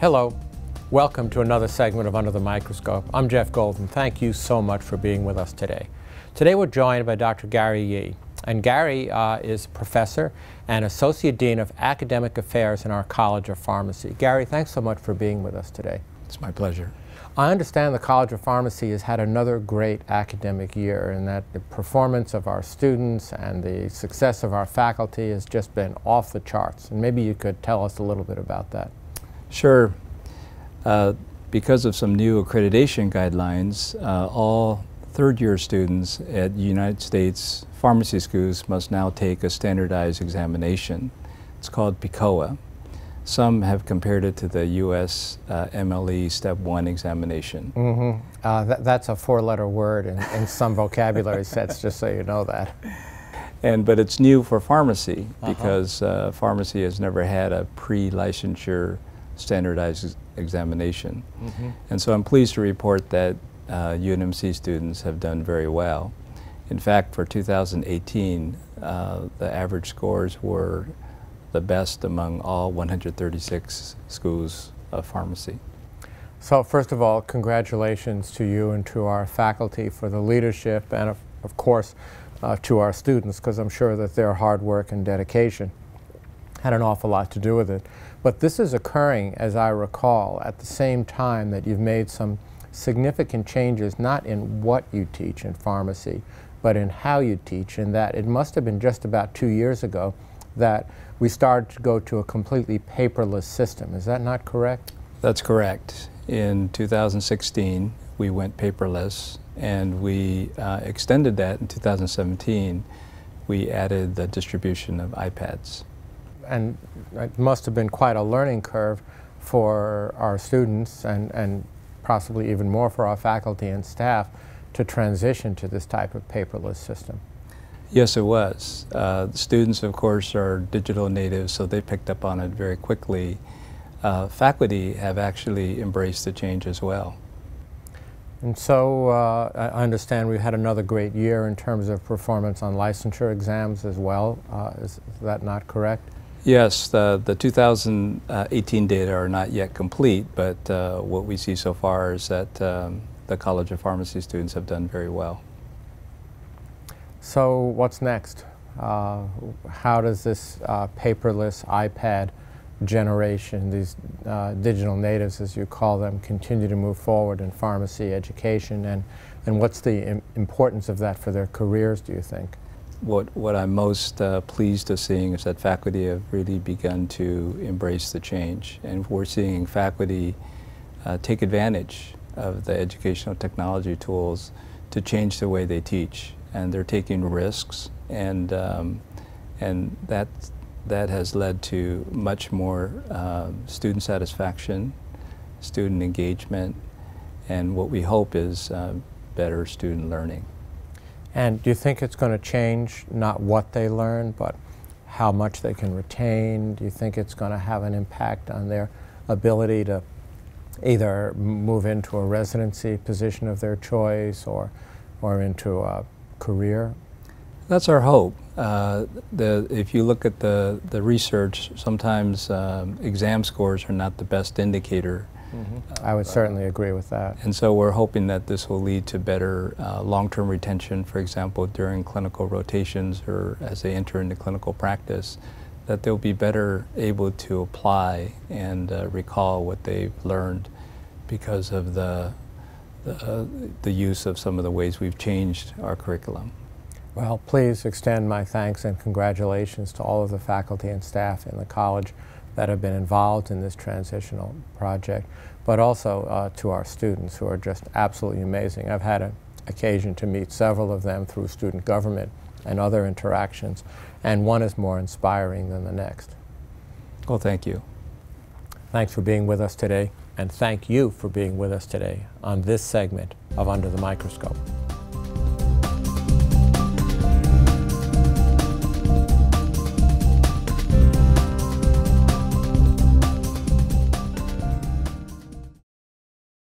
Hello. Welcome to another segment of Under the Microscope. I'm Jeff Golden. Thank you so much for being with us today. Today we're joined by Dr. Gary Yee. And Gary uh, is professor and associate dean of academic affairs in our College of Pharmacy. Gary, thanks so much for being with us today. It's my pleasure. I understand the College of Pharmacy has had another great academic year and that the performance of our students and the success of our faculty has just been off the charts. And maybe you could tell us a little bit about that. Sure. Uh, because of some new accreditation guidelines, uh, all third year students at United States pharmacy schools must now take a standardized examination. It's called PCOA. Some have compared it to the U.S. Uh, MLE Step 1 examination. Mm -hmm. uh, th that's a four-letter word in, in some vocabulary sets, just so you know that. And, but it's new for pharmacy uh-huh. because uh pharmacy has never had a pre-licensure standardized examination. Mm -hmm. And so I'm pleased to report that UNMC uh, students have done very well. In fact, for 2018, uh, the average scores were the best among all 136 schools of pharmacy. So first of all, congratulations to you and to our faculty for the leadership and of, of course uh, to our students because I'm sure that their hard work and dedication had an awful lot to do with it. But this is occurring, as I recall, at the same time that you've made some significant changes not in what you teach in pharmacy, but in how you teach, and that it must have been just about two years ago that we started to go to a completely paperless system. Is that not correct? That's correct. In 2016, we went paperless, and we uh, extended that in 2017. We added the distribution of iPads. And it must have been quite a learning curve for our students and, and possibly even more for our faculty and staff to transition to this type of paperless system. Yes, it was. Uh, students, of course, are digital natives, so they picked up on it very quickly. Uh, faculty have actually embraced the change as well. And so uh, I understand we had another great year in terms of performance on licensure exams as well. Uh, is that not correct? Yes, the, the 2018 data are not yet complete, but uh, what we see so far is that um, the College of Pharmacy students have done very well. So what's next? Uh, how does this uh, paperless iPad generation, these uh, digital natives as you call them, continue to move forward in pharmacy education and, and what's the Im importance of that for their careers, do you think? What, what I'm most uh, pleased to seeing is that faculty have really begun to embrace the change. And we're seeing faculty uh, take advantage of the educational technology tools to change the way they teach. And they're taking risks, and um, and that that has led to much more uh, student satisfaction, student engagement, and what we hope is uh, better student learning. And do you think it's going to change not what they learn, but how much they can retain? Do you think it's going to have an impact on their ability to either move into a residency position of their choice or, or into a career? That's our hope. Uh, the, if you look at the, the research, sometimes um, exam scores are not the best indicator. Mm -hmm. I would certainly agree with that. And so we're hoping that this will lead to better uh, long-term retention, for example, during clinical rotations or as they enter into clinical practice, that they'll be better able to apply and uh, recall what they've learned because of the uh, the use of some of the ways we've changed our curriculum. Well, please extend my thanks and congratulations to all of the faculty and staff in the college that have been involved in this transitional project, but also uh, to our students who are just absolutely amazing. I've had an occasion to meet several of them through student government and other interactions, and one is more inspiring than the next. Well, thank you. Thanks for being with us today and thank you for being with us today on this segment of Under the Microscope.